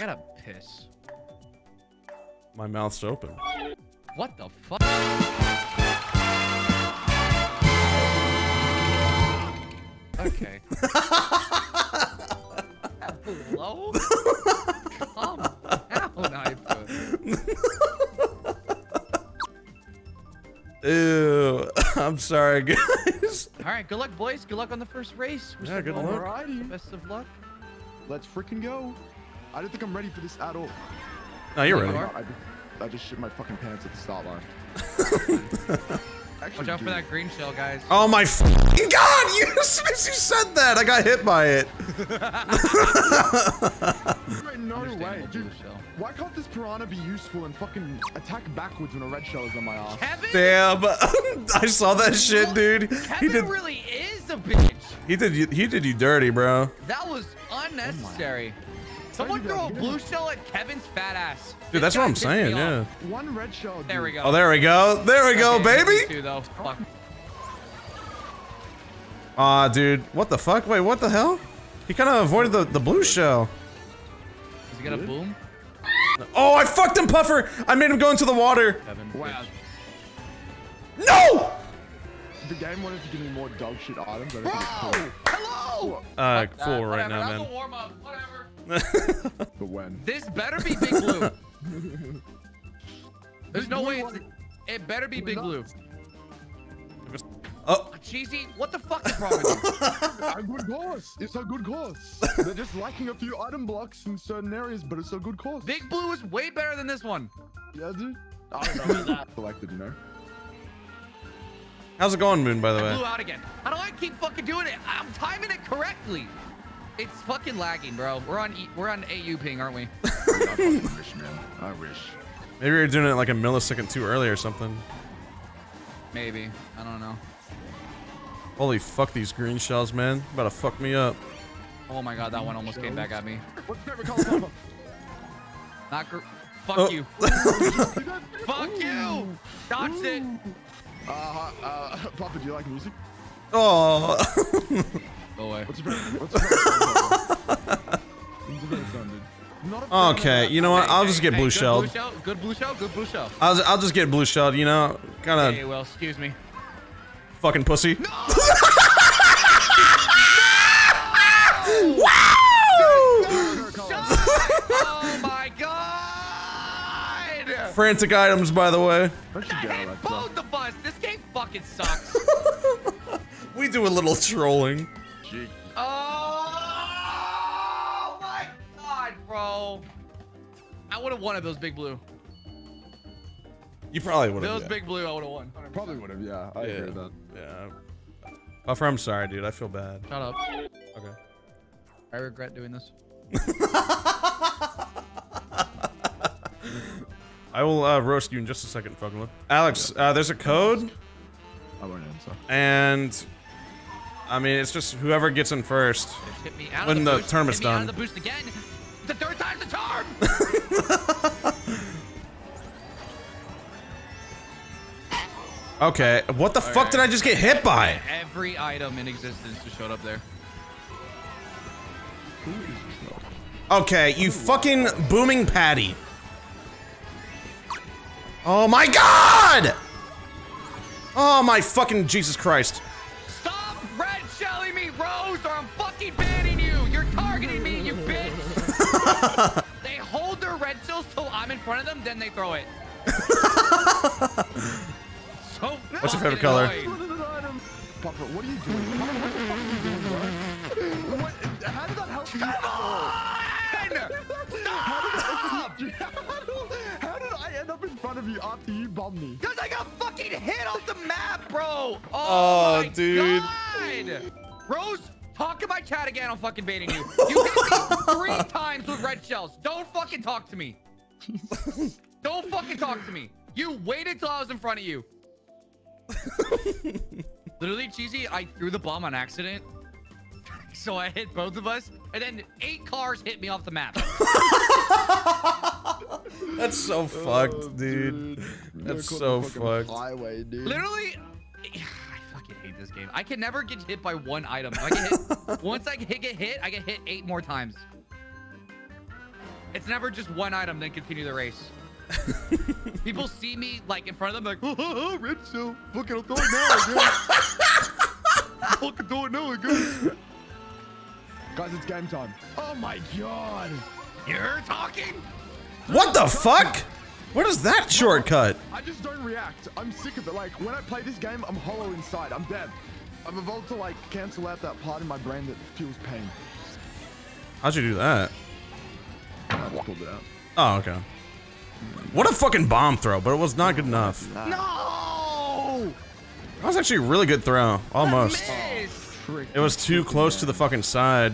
I gotta piss. My mouth's open. What the fuck? Okay. Hello? Calm down, Ivan. Ew. I'm sorry, guys. All right, good luck, boys. Good luck on the first race. Wish Yeah, good luck. the Best of luck. Let's freaking go. I don't think I'm ready for this at all. No, you're You ready. are? I, just- I just shit my fucking pants at the start line. Actually, Watch out for that green shell, guys. Oh my fucking god! You, as you said that, I got hit by it. Wait, no way, Understandable dude. shell. Why can't this piranha be useful and fucking attack backwards when a red shell is on my ass? Kevin? Damn, I saw that shit, dude. He Kevin did. really is a bitch. He did. You, he did you dirty, bro. That was oh unnecessary. Someone throw a blue shell at Kevin's fat ass. Dude, This that's what I'm saying. Yeah. One red shell. Dude. There we go. Oh, there we go. There we go, Okay, baby. Too, though. Fuck. Aw, dude. What the fuck? Wait, what the hell? He kind of avoided the, the blue shell. Is he gonna boom? Oh, I fucked him, Puffer. I made him go into the water. Kevin. Wow. bitch. No! The game wanted to give me more dog shit items. I Bro! don't think Hello! Uh, Fuck that, right whatever, now, That was man. A warm up. Whatever. cool. But when? This better be Big Blue. There's no way it's. It better be Big Blue. Oh, ah, Cheesy, what the fuck is wrong with you? a good course. It's a good course. They're just lacking a few item blocks in certain areas, but it's a good course. Big Blue is way better than this one. Yeah, dude. I don't know. that selected, you know. how's it going, Moon? By the Blew way. out again. How do I keep fucking doing it? I'm timing it correctly. It's fucking lagging, bro. We're on e we're on AU ping, aren't we? I wish, man. I wish. Maybe you're doing it like a millisecond too early or something. Maybe. I don't know. Holy fuck, these green shells, man. About to fuck me up. Oh my god, that one almost came back at me. What's your favorite color? Not gr- Fuck Oh. you. Fuck you. Dodged it. uh, uh, Papa, do you like music? Oh. Go away. What's your favorite? What's your favorite song? Papa? What's your favorite song, dude? Not a fan okay, you know what? I'll just get hey, blue good shelled. Shell, good blue shell. Good blue shell. I'll, I'll just get blue shelled, you know? kind of. Hey, of well, excuse me. fucking pussy. favorite color. oh my god! Frantic items, by the way. I should I get hate all that stuff. both of us. This game fucking sucks. We do a little trolling. Gee. oh my god, bro! I would have won at those big blue. You probably would have. Those have. big blue, I would have won. 100%. Probably would have, yeah. I Yeah. agree with that. Yeah. Puffer, I'm sorry, dude. I feel bad. Shut up. Okay. I regret doing this. I will uh, roast you in just a second, fucking Alex, uh, there's a code, I won't answer. and I mean, it's just whoever gets in first. Hit me out When the the, term is hit me out done. the boost again. The third time's the charm. Okay, what the fuck did I just get hit by? Every item in existence just showed up there. Who is this dog? Okay, you fucking booming patty. Oh my god! Oh my fucking Jesus Christ. they hold their red shells till I'm in front of them, then they throw it. so What's your favorite color? annoying. What is an what are you doing? What the fuck are you doing, bro? What, how did that help you? How did, how did I end up in front of you after you bombed me? Cause I got fucking hit off the map, bro. Oh, Oh, my dude. God. Rose, talk to my chat again. I'm fucking baiting you. You hit me three times with red shells. Don't fucking talk to me. Don't fucking talk to me. You waited till I was in front of you. Literally, cheesy. I threw the bomb on accident. So I hit both of us, and then eight cars hit me off the map. That's so fucked, dude. That's so fucked. Highway, dude. Literally, game. I can never get hit by one item. I get hit, once I hit, get hit, I get hit eight more times. It's never just one item, then continue the race. People see me like in front of them, like, oh, oh, oh, red shell. Fucking, I'll throw it now, I guess. Fucking throw it now, I guess. Guys, it's game time. Oh my god. You're talking? What the fuck? What is that shortcut? I just don't react. I'm sick of it. Like, when I play this game, I'm hollow inside. I'm dead. I've evolved to, like, cancel out that part in my brain that feels pain. How'd you do that? I just pulled it out. Oh, okay. What a fucking bomb throw, but it was not good enough. No! That was actually a really good throw. Almost. Miss. Oh, it was too close to the fucking side.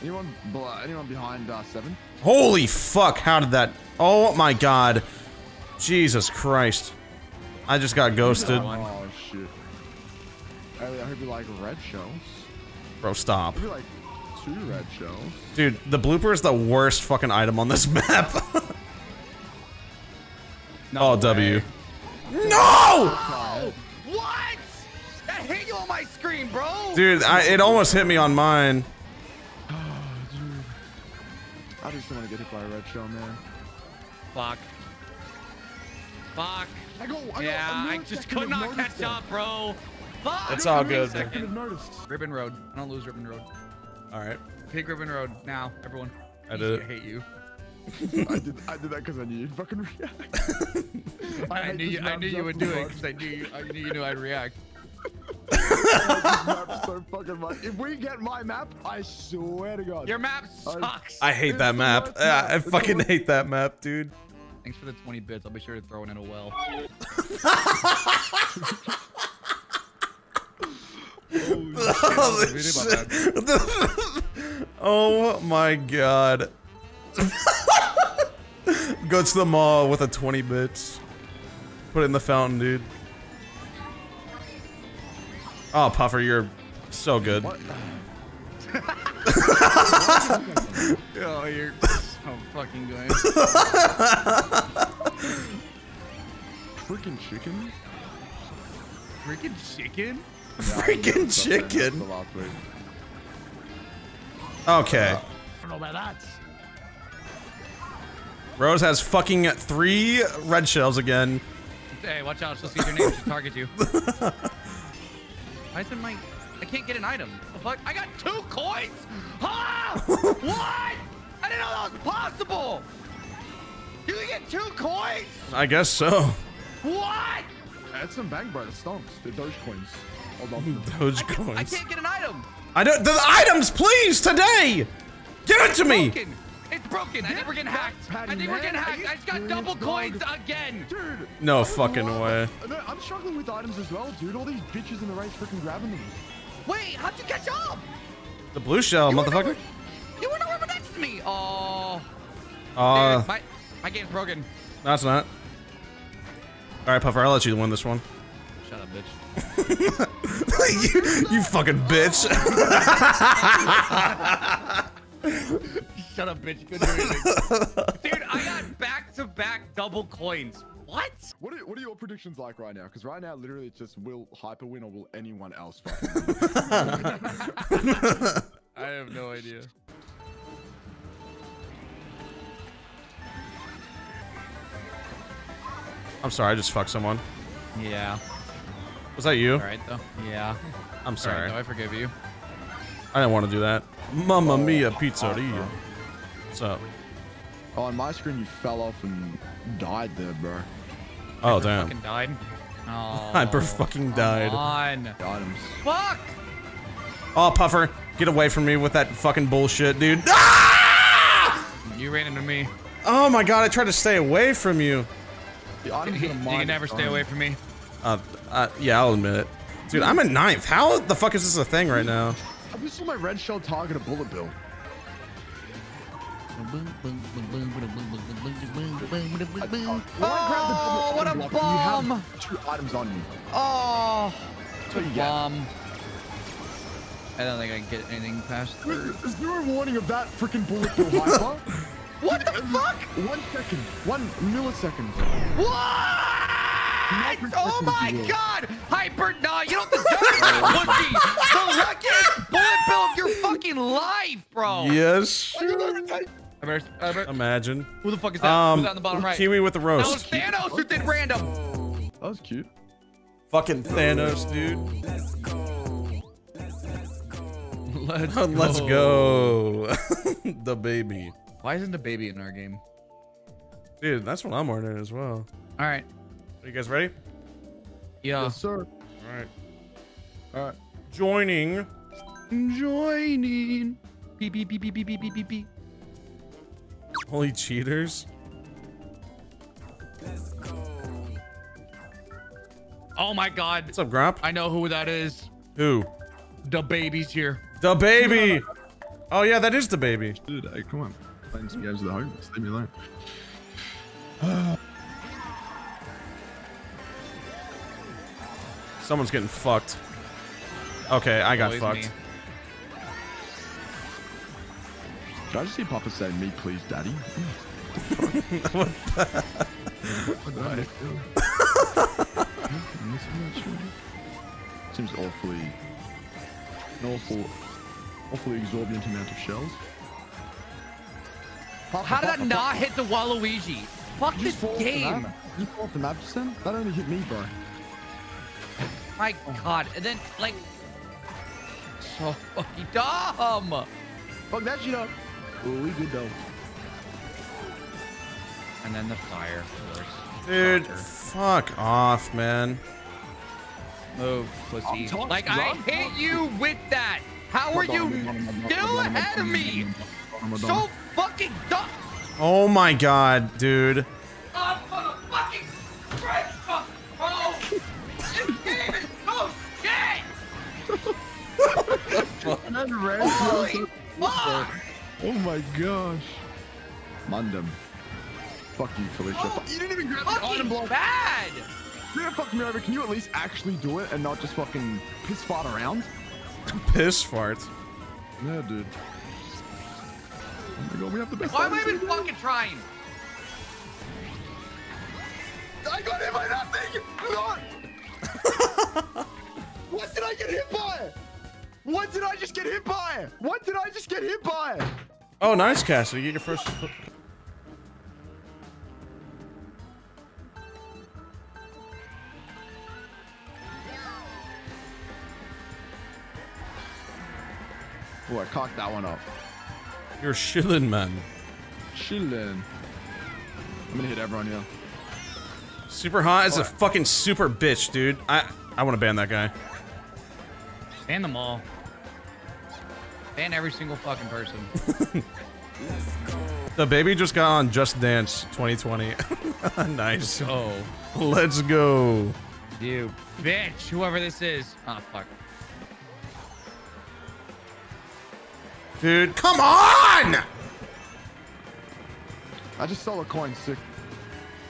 Anyone, anyone behind uh, seven? Holy fuck, how did that... Oh my god. Jesus Christ. I just got ghosted. Oh shit. Ellie, I hope you like red shells. Bro, stop. I hope you like two red shells. Dude, the blooper is the worst fucking item on this map. oh, W. No! What? That hit you on my screen, bro. Dude, I, it almost hit me on mine. Just don't want to get hit by a red shell, man. Fuck. Fuck. I go. I Yeah, go, a I just could not catch them. up, bro. Fuck. It's all A good, millisecond man. of noticed. Ribbon Road. I don't lose Ribbon Road. Alright. Pick Ribbon Road now, everyone. I did I it. hate you. I did. I did that because I knew you'd fucking react. I, hate knew you. I knew you would as do it because I knew you. I knew you knew I'd react. If we get my map, I swear to God. Your map sucks. I hate It's that map. worst map. I fucking hate that map, dude. Thanks for the 20 bits. I'll be sure to throw it in a well. Holy shit. oh my god. Go to the mall with a 20 bits. Put it in the fountain, dude. Oh, Puffer, you're so good. What? Oh, you're so fucking good. Freaking chicken. Freaking chicken? Freaking chicken. The last. Okay. I don't know about that. Rose has fucking three red shells again. Hey, watch out. She'll see your name. She'll target you. Why isn't my... I can't get an item. The fuck? I got two coins? Huh? what? I didn't know that was possible. Do you can get two coins? I guess so. What? Add some bang bro. The stonks. The Doge coins. Hold on. Doge I coins. can't get an item. I don't. The items, please, today. Give it to me. Broken. It's broken. I think we're getting hacked. I think we're getting hacked. I just got double coins again. Dude. No fucking way. I'm struggling with items as well, dude. All these bitches in the right freaking grabbing them. Wait, how'd you catch up? The blue shell, You were motherfucker. nowhere- You were nowhere but next to me. Oh. Uh, Dude, my, my game's broken. that's not. All right, Puffer, I'll let you win this one. Shut up, bitch. you, you fucking bitch. Shut up, bitch. You couldn't do anything. Dude, I got back-to-back double coins. What? What are, what are your predictions like right now? Because right now, literally, it's just will Hyper win or will anyone else fucking win? I have no idea. I'm sorry, I just fucked someone. Yeah. Was that you? All right, though. Yeah. I'm All right, sorry. though. I forgive you. I didn't want to do that. Mamma oh, mia oh, pizzeria. Oh. What's up? oh, on my screen, you fell off and died there, bro. Oh damn. Fucking died. Oh. Hyper fucking died. Come on. The items. Fuck. Oh Puffer, get away from me with that fucking bullshit, dude. Ah! You ran into me. Oh my god, I tried to stay away from you. The items You gonna can never stay away from me. Uh, uh, yeah, I'll admit it. Dude, I'm a ninth. How the fuck is this a thing right now? I just saw my red shell target a bullet bill. Oh, what a bomb. You have two items on you. Oh. What you. Bomb. I don't think I can get anything past third. Is there a warning of that freaking bullet bill, Hyper? What the fuck? One second. One millisecond. What? Hyper Oh my deal. god! Hyper, no, you don't deserve that, pussy! The luckiest bullet bill of your fucking life, bro. Yes. I better- Imagine. Who the fuck is that? Um, Who's that on the bottom right? Kiwi with the That was roast. Thanos who did random. That was cute. Fucking Thanos, dude. Let's go. Let's go. the baby. Why isn't the baby in our game? Dude, that's what I'm ordering as well. All right. Are you guys ready? Yeah. Yes, sir. All right. All right. Joining. Joining. Beep beep beep beep beep beep beep beep beep. Holy cheaters. Oh my god. What's up, Grump? I know who that is. Who? The baby's here. The baby. Oh yeah, that is the baby. Dude, hey, come on. Playing some games with the homies. Leave me alone. Someone's getting fucked. Okay, I got Always fucked. me. I just see Papa say, me please, daddy? What What did I do? Seems awfully, an awful, awfully exorbitant amount of shells. How did that not hit the Waluigi? Fuck You this fall off the game. You fall off the map just then? That only hit me, bro. My god. And then, like, so fucking dumb. Fuck that shit up. Oh, we good though. And then the fire, of course. Dude, Roger. fuck off, man. Move, pussy. Like, I Rob. hit you with that. How are you still ahead of me? So fucking dumb. Oh my god, dude. Oh, motherfucking Christ, bro. This game is so shit. And then ran Holy fuck. Oh my gosh. Mundum. Fuck you, Felicia. Oh, Fuck- you didn't even grab the item Fucking block. bad. You're gonna fuck me over. Can you at least actually do it and not just fucking piss fart around? Piss fart. Yeah, dude. Oh my god, we have the best Why am I even in the game. fucking trying? I got hit by nothing! Not! what did I get hit by? What did I just get hit by? What did I just get hit by? Oh, nice, Cassidy. You get your first. Oh, I cocked that one up. You're shilling, man. Chillin'. I'm gonna hit everyone, yeah. Super hot is a fucking super bitch, dude. I I want to ban that guy. Ban them all. Ban every single fucking person. Let's go. The baby just got on Just Dance 2020. nice. Oh, Let's go. you bitch, whoever this is. Oh, fuck. Dude, come on! I just saw a coin, sick.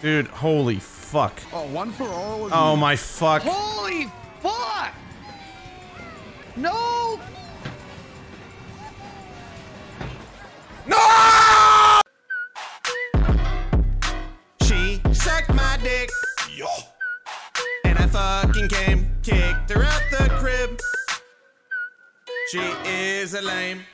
Dude, holy fuck. Oh, one for all of Oh you. my fuck. Holy fuck! No! No! She is a lame.